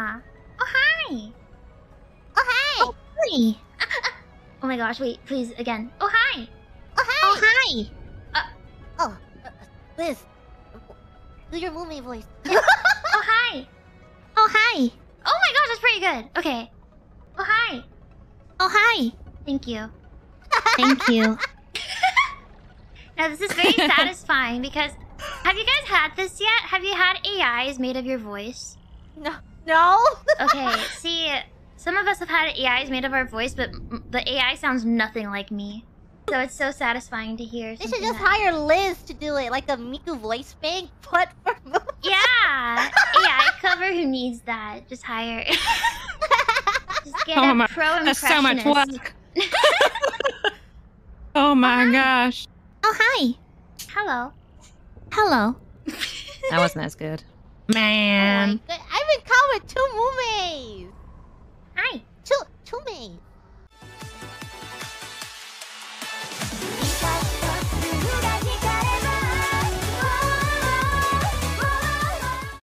Oh hi. Oh, hi! Oh hi. oh my gosh! Wait, please again. Oh hi. Oh, hi! Oh hi. Oh, uh, Liz. Do your movie voice. Oh hi. Oh, hi. Oh my gosh, that's pretty good. Okay. Oh hi. Oh, hi. Thank you. Thank you. Now this is very satisfying because have you guys had this yet? Have you had AIs made of your voice? no. No? Okay, see, some of us have had AIs made of our voice, but the AI sounds nothing like me. So it's so satisfying to hear. They should just that- hire Liz to do it, like a Miku voice bank, but for movies. Yeah, AI cover who needs that. Just hire. just get Oh a my- pro That's so much work. oh my uh-huh. gosh. Oh, hi. Hello. Hello. That wasn't as good. Oh Man. god, I've been caught with two movies. Hi. Two, two movies.